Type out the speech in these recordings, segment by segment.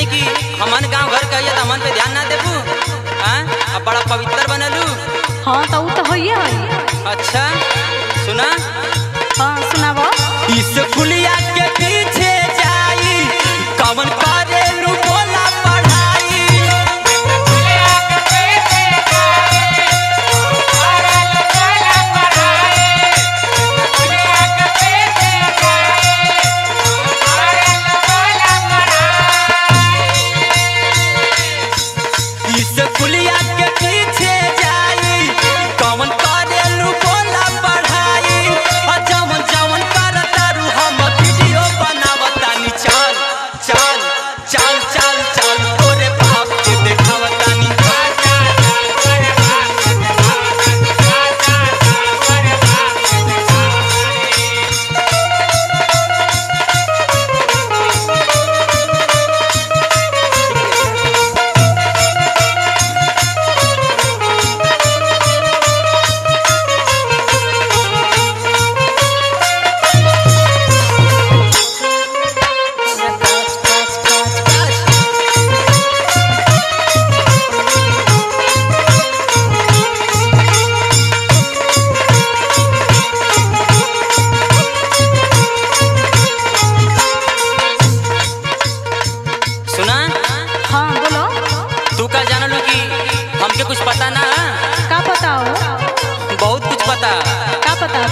यानी कि? हमन गाँव घर कहिए तो हमन पे ध्यान ना देबू। हाँ? अब बड़ा पवित्र बनलू। हाँ तो तो होइए। अच्छा सुना? हाँ सुनावा इस फुलिया के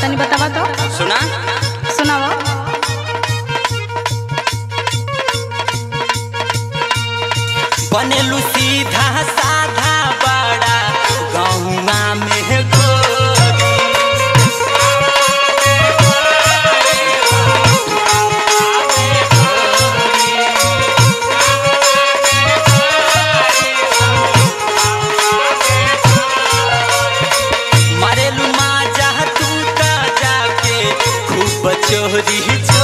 तनी बतावा तो। सुना? सुनावा। बनेलू सीधा साधा चोरी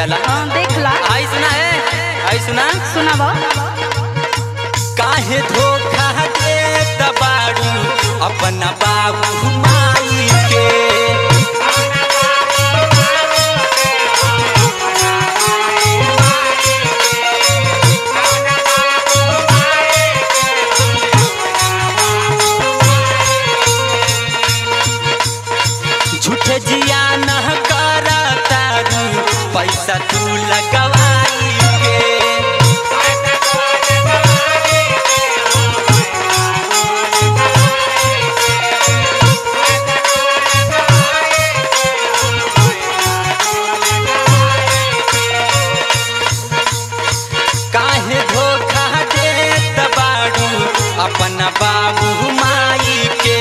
जाला। हाँ देख ला। आई सुना है? आई सुना? सुना बा। काहे धोखा दे दबाड़ू अपना बाबू माई के झूठे जिया बाबू माई के।